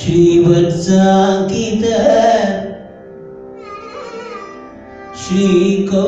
श्रीवत्साङ्कित श्रीको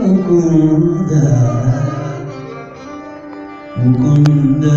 Mukunda Mukunda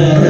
Yeah.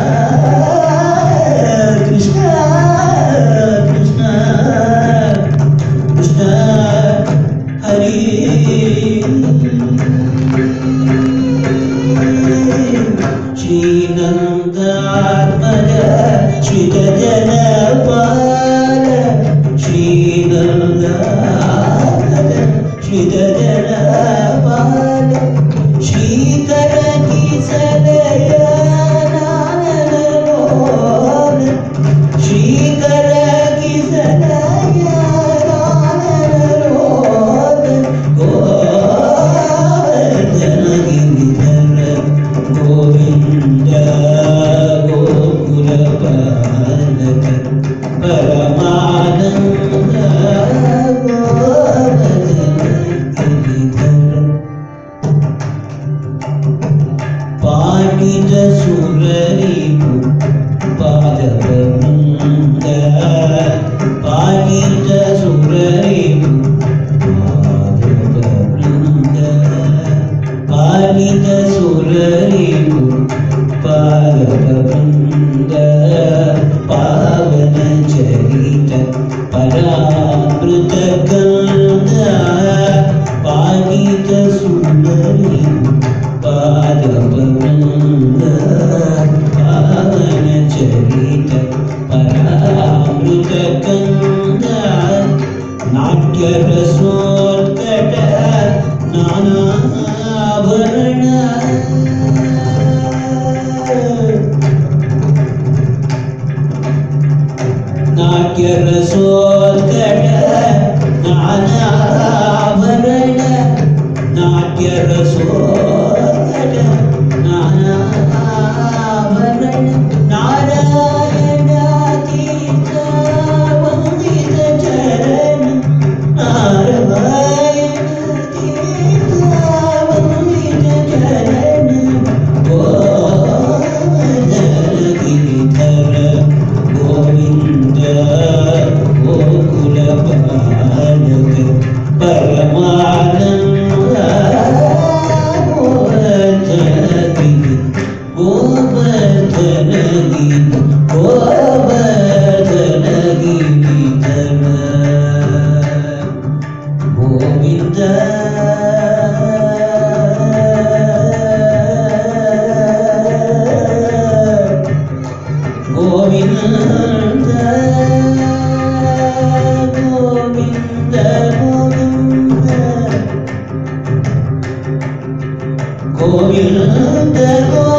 te der. É sou Por mi lado